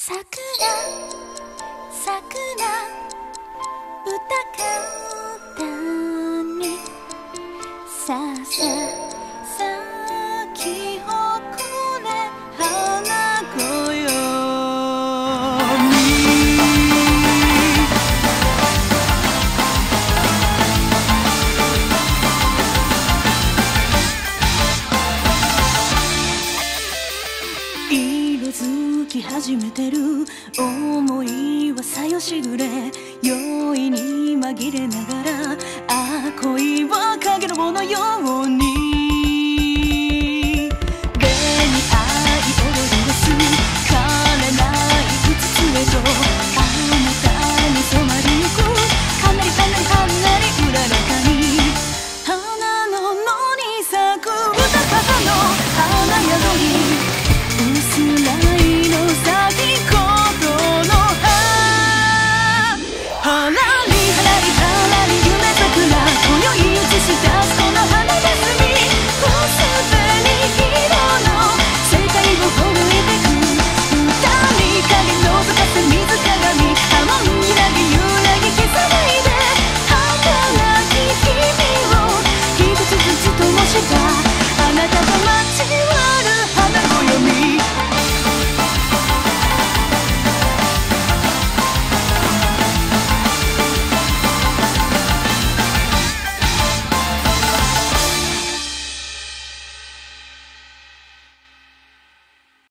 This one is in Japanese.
桜桜歌にささ色づき始めてる。思いはさよしぐれ。酔いに紛れながら。